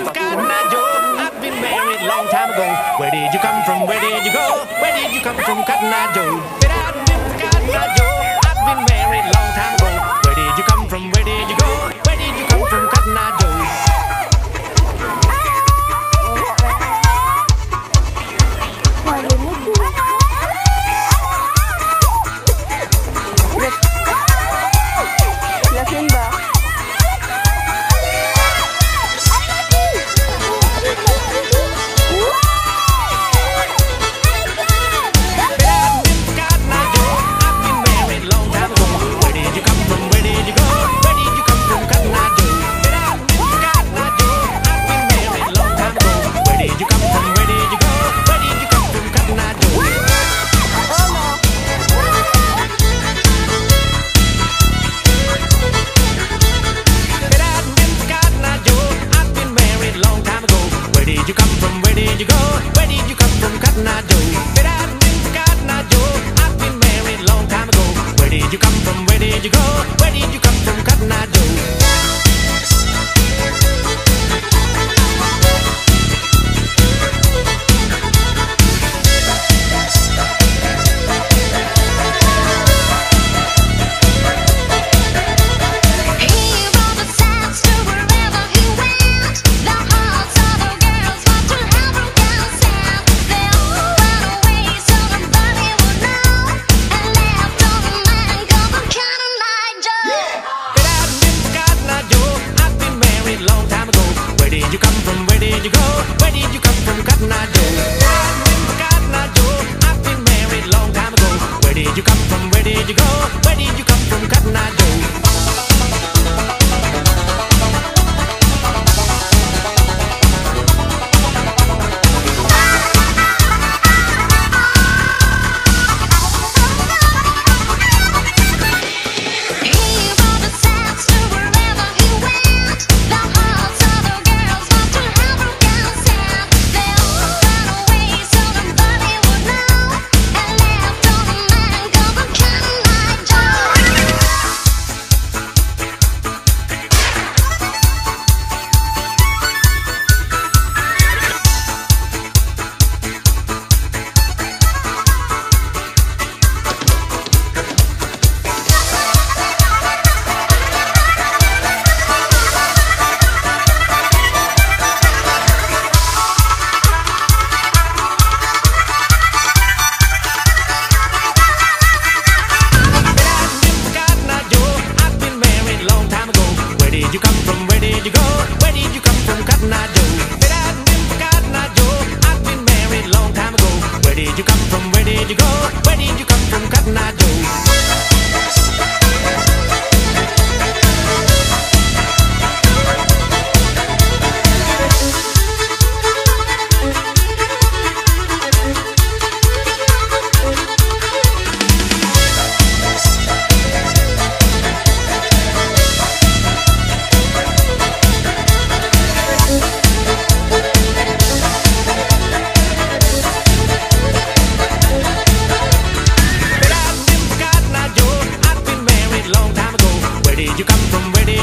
Cotton Eye Joe. I've been married a long time ago. Where did you come from? Where did you go? Where did you come from, Cotton Eye Joe? But I've Cotton Eye Joe. I've been married a long time ago. you go? Thank you.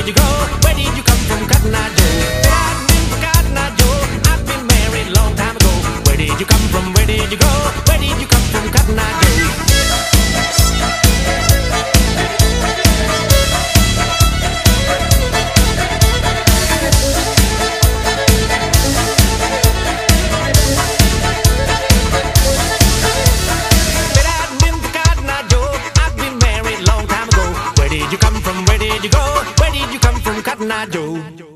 you go? Where did you come from, Cotton Eye Joe? I do.